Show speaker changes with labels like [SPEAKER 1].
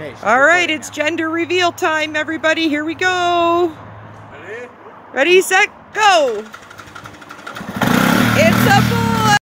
[SPEAKER 1] Okay.
[SPEAKER 2] All right, it's gender reveal time, everybody. Here we go.
[SPEAKER 1] Ready?
[SPEAKER 2] Ready, set, go.